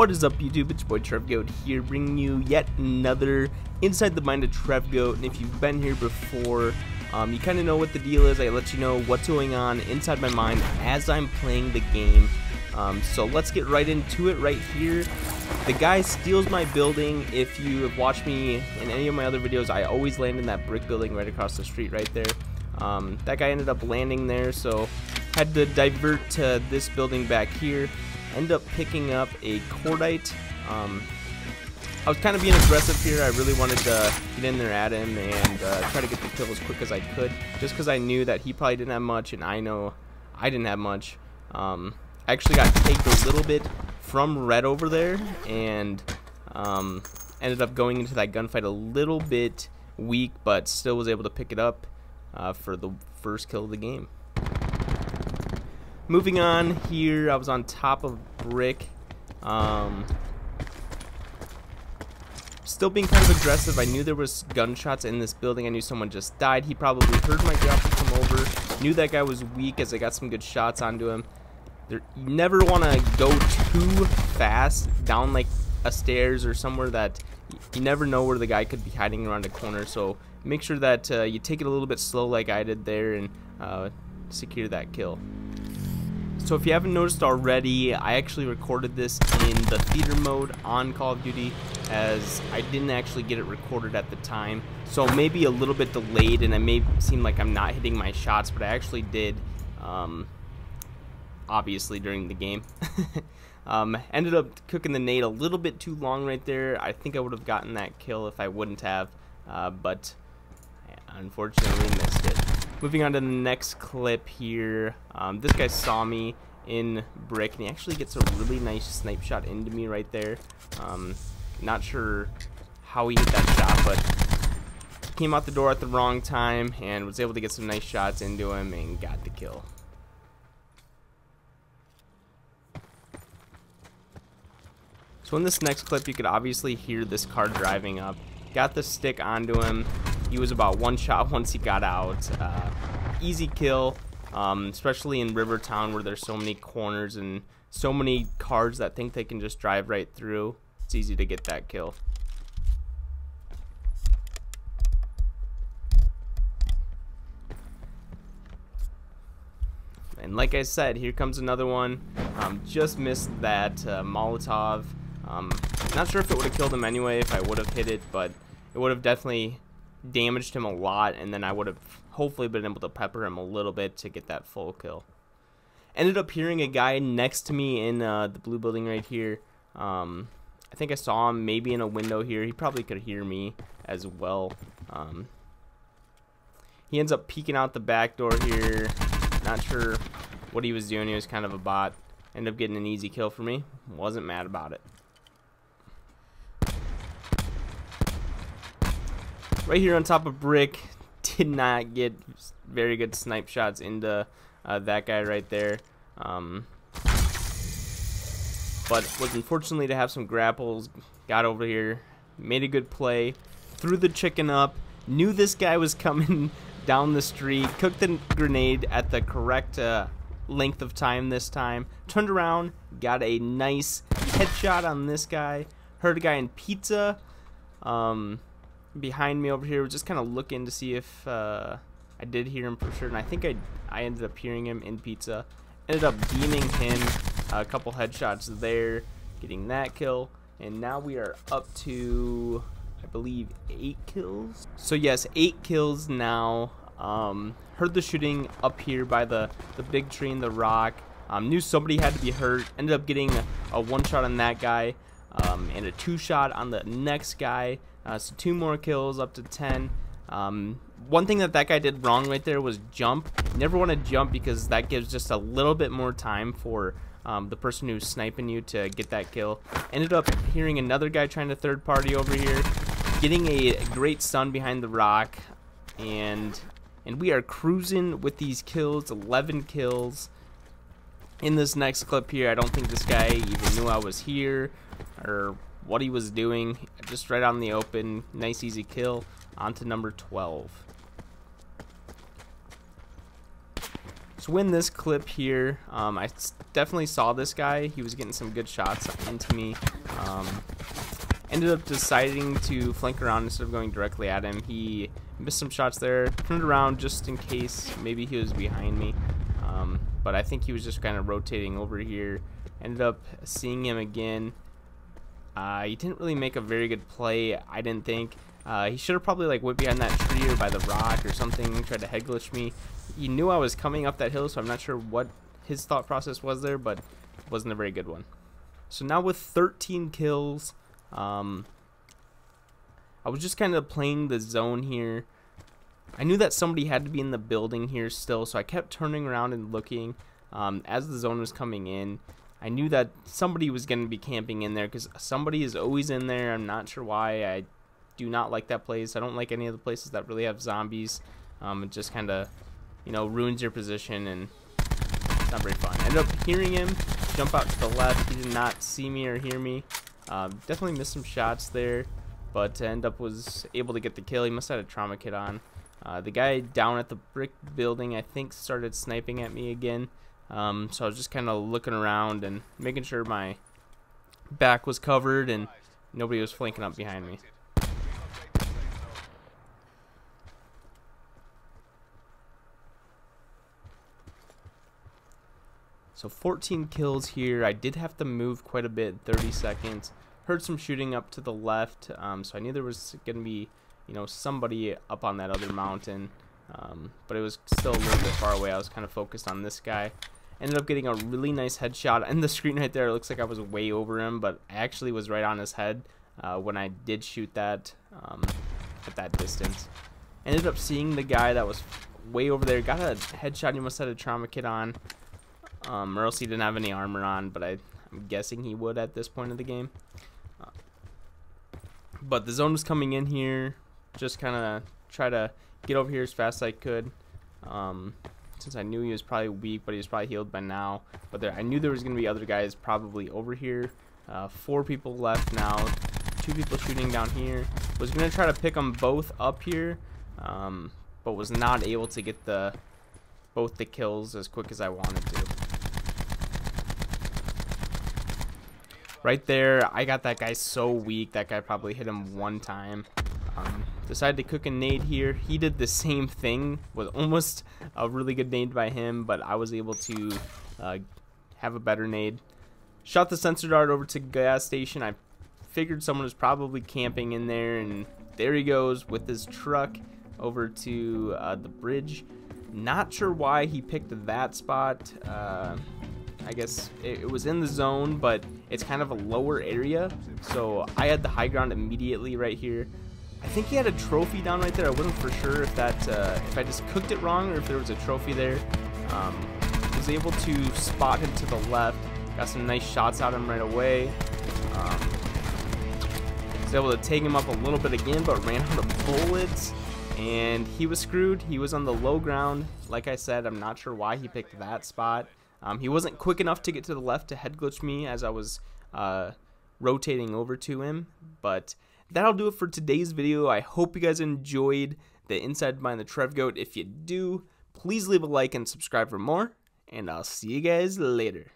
What is up YouTube, it's your boy TrevGoat here bringing you yet another Inside the Mind of TrevGoat and if you've been here before um, you kind of know what the deal is, I let you know what's going on inside my mind as I'm playing the game. Um, so let's get right into it right here. The guy steals my building. If you have watched me in any of my other videos I always land in that brick building right across the street right there. Um, that guy ended up landing there so had to divert to this building back here end up picking up a cordite. Um, I was kind of being aggressive here. I really wanted to get in there at him and uh, try to get the kill as quick as I could, just because I knew that he probably didn't have much, and I know I didn't have much. Um, I actually got tagged a little bit from red over there, and um, ended up going into that gunfight a little bit weak, but still was able to pick it up uh, for the first kill of the game. Moving on here, I was on top of brick. Um, still being kind of aggressive. I knew there was gunshots in this building. I knew someone just died. He probably heard my drop come over. Knew that guy was weak as I got some good shots onto him. There, you never want to go too fast down like a stairs or somewhere that you never know where the guy could be hiding around a corner. So make sure that uh, you take it a little bit slow like I did there and uh, secure that kill. So if you haven't noticed already, I actually recorded this in the theater mode on Call of Duty as I didn't actually get it recorded at the time. So maybe a little bit delayed and it may seem like I'm not hitting my shots, but I actually did, um, obviously during the game. um, ended up cooking the nade a little bit too long right there. I think I would have gotten that kill if I wouldn't have, uh, but unfortunately. Moving on to the next clip here. Um, this guy saw me in brick, and he actually gets a really nice snipe shot into me right there. Um, not sure how he hit that shot, but came out the door at the wrong time and was able to get some nice shots into him and got the kill. So in this next clip, you could obviously hear this car driving up. Got the stick onto him, he was about one shot once he got out. Uh, easy kill, um, especially in Rivertown where there's so many corners and so many cars that think they can just drive right through. It's easy to get that kill. And like I said, here comes another one. Um, just missed that uh, Molotov. Um, not sure if it would have killed him anyway if I would have hit it, but it would have definitely damaged him a lot, and then I would have hopefully been able to pepper him a little bit to get that full kill. Ended up hearing a guy next to me in uh, the blue building right here. Um, I think I saw him maybe in a window here. He probably could hear me as well. Um, he ends up peeking out the back door here. Not sure what he was doing. He was kind of a bot. Ended up getting an easy kill for me. Wasn't mad about it. Right here on top of brick did not get very good snipe shots into uh, that guy right there. Um, but was unfortunately to have some grapples got over here made a good play threw the chicken up knew this guy was coming down the street cooked the grenade at the correct uh, length of time this time turned around got a nice headshot on this guy heard a guy in pizza um, behind me over here, just kind of looking to see if uh, I did hear him for sure. And I think I, I ended up hearing him in pizza. Ended up beaming him a couple headshots there, getting that kill. And now we are up to, I believe, eight kills. So yes, eight kills now. Um, heard the shooting up here by the, the big tree in the rock. Um, knew somebody had to be hurt. Ended up getting a, a one shot on that guy um, and a two shot on the next guy. Uh, so two more kills up to 10. Um, one thing that that guy did wrong right there was jump. never want to jump because that gives just a little bit more time for um, the person who's sniping you to get that kill. Ended up hearing another guy trying to third party over here. Getting a great stun behind the rock. And, and we are cruising with these kills. 11 kills. In this next clip here, I don't think this guy even knew I was here or what he was doing. Just right on the open. Nice easy kill. On to number 12. So in this clip here, um, I definitely saw this guy. He was getting some good shots into me. Um, ended up deciding to flank around instead of going directly at him. He missed some shots there, turned around just in case maybe he was behind me. Um, but I think he was just kind of rotating over here. Ended up seeing him again. Uh, he didn't really make a very good play, I didn't think. Uh, he should have probably like went behind that tree or by the rock or something, tried to head glitch me. He knew I was coming up that hill, so I'm not sure what his thought process was there, but wasn't a very good one. So now with 13 kills, um, I was just kind of playing the zone here. I knew that somebody had to be in the building here still, so I kept turning around and looking um, as the zone was coming in. I knew that somebody was going to be camping in there because somebody is always in there. I'm not sure why. I do not like that place. I don't like any of the places that really have zombies. Um, it just kind of, you know, ruins your position and it's not very fun. I ended up hearing him jump out to the left. He did not see me or hear me. Um, definitely missed some shots there, but end up was able to get the kill. He must have had a trauma kit on. Uh, the guy down at the brick building, I think, started sniping at me again. Um, so I was just kind of looking around and making sure my back was covered and nobody was flanking up behind me. So 14 kills here. I did have to move quite a bit, 30 seconds. Heard some shooting up to the left, um, so I knew there was going to be, you know, somebody up on that other mountain. Um, but it was still a little bit far away. I was kind of focused on this guy. Ended up getting a really nice headshot. And the screen right there, looks like I was way over him, but I actually was right on his head uh, when I did shoot that um, at that distance. Ended up seeing the guy that was way over there. Got a headshot. He must have had a trauma kit on. Um, or else he didn't have any armor on, but I, am guessing he would at this point of the game. Uh, but the zone was coming in here. Just kind of try to get over here as fast as I could. Um, since I knew he was probably weak, but he was probably healed by now. But there, I knew there was going to be other guys probably over here. Uh, four people left now. Two people shooting down here. Was going to try to pick them both up here, um, but was not able to get the both the kills as quick as I wanted to. Right there, I got that guy so weak. That guy probably hit him one time. Um, decided to cook a nade here. He did the same thing. Was almost a really good nade by him, but I was able to uh, have a better nade. Shot the sensor dart over to gas station. I figured someone was probably camping in there, and there he goes with his truck over to uh, the bridge. Not sure why he picked that spot. Uh, I guess it, it, was in the zone, but it's kind of a lower area. So I had the high ground immediately right here. I think he had a trophy down right there. I wasn't for sure if that uh, if I just cooked it wrong or if there was a trophy there. Um, was able to spot him to the left. Got some nice shots at him right away. Um, was able to take him up a little bit again, but ran out of bullets. And he was screwed. He was on the low ground. Like I said, I'm not sure why he picked that spot. Um, he wasn't quick enough to get to the left to head glitch me as I was uh, rotating over to him. But that'll do it for today's video. I hope you guys enjoyed the inside behind the Trev Goat. If you do, please leave a like and subscribe for more. And I'll see you guys later.